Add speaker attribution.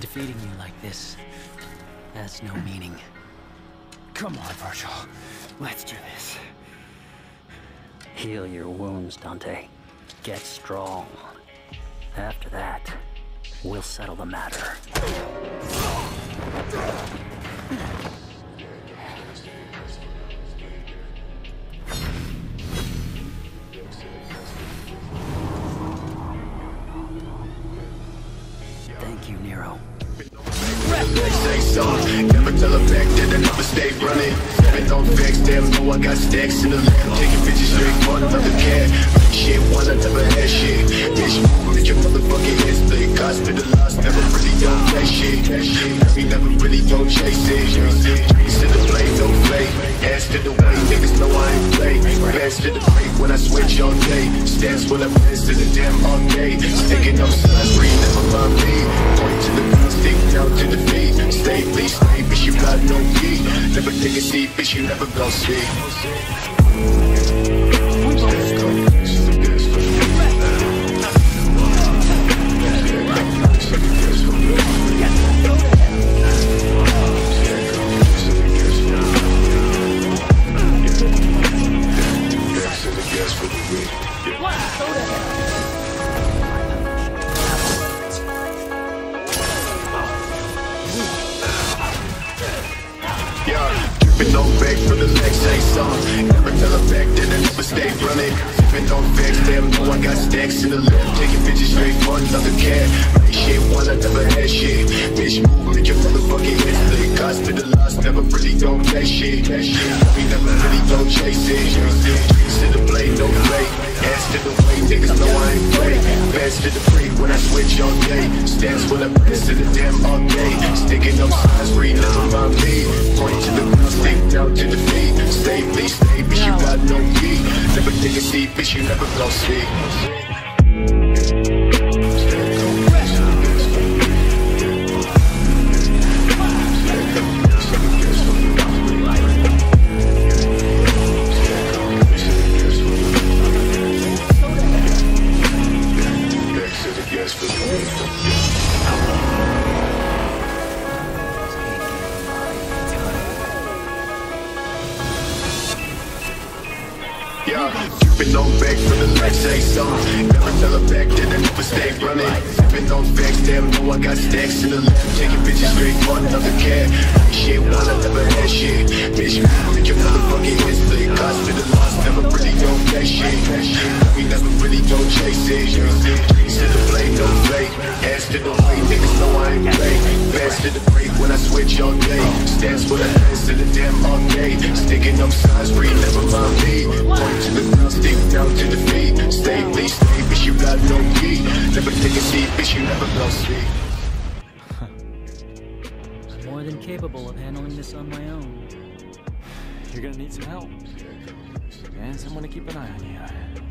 Speaker 1: Defeating you like this has no meaning.
Speaker 2: Come on, Vergil. Let's do this.
Speaker 1: Heal your wounds, Dante. Get strong. After that, we'll settle the matter.
Speaker 3: Never tell a back that I never stay running. Been on vex, damn, know I got stacks in the lab. Taking bitches straight for another cat. Shit, one I never had shit. Bitch, bitch, your motherfucking head split. Hospitalized, never really don't play shit. We never really don't chase it. Streets to the play, no play. Ass to the way, niggas know I ain't play. Pass to the break when I switch all day. Stance when I pass to the damn arcade. Sticking up signs, never mind me. Stick down to the feet. Stay, please stay, bitch, you got no key. Never take a seat, bitch, you never gon' see. Dripping on back for the legs, say song. Never tell her back that I never stay running. Dripping on vex, damn, know I got stacks in the left. Taking bitches straight for another cat. Right shit, one I never had shit. Bitch, move, make your motherfucking head split. Hospitalized, never really don't play shit. That shit, we never really don't chase it. Streets to the blade, no play. Ass to the way, niggas know I ain't play. Pass to the free when I switch all day. Stance when the pass to the damn arcade. Sticking up signs, read never mind me. Yeah, dripping on back for the legs, say so. Never tell her back that I never stay running. Dripping on vex, damn, know I got stacks in the left. Taking bitches straight for another cat. Shit, chase it. To the the niggas know I ain't play. Pass to the break when I switch all day. Pass to the damn. Sticking up signs, me. Point to the ground, stick down to the feet. Stay, please stay, bitch, you got no key. Never take a seat, bitch, you never gon' see.
Speaker 1: I'm more than capable of handling this on my own.
Speaker 4: You're gonna need some help. And someone to keep an eye on you.